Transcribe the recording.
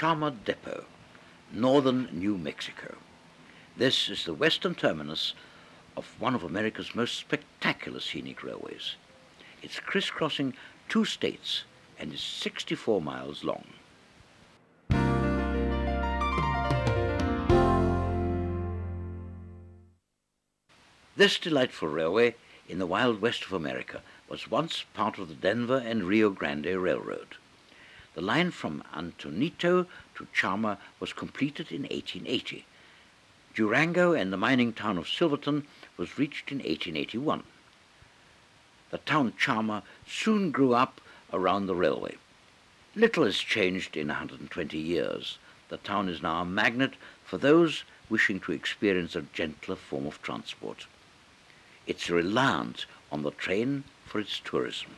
Chama Depot, northern New Mexico. This is the western terminus of one of America's most spectacular scenic railways. It's crisscrossing two states and is 64 miles long. This delightful railway in the wild west of America was once part of the Denver and Rio Grande Railroad. The line from Antonito to Chama was completed in 1880. Durango and the mining town of Silverton was reached in 1881. The town Chama soon grew up around the railway. Little has changed in 120 years. The town is now a magnet for those wishing to experience a gentler form of transport. It's reliant on the train for its tourism.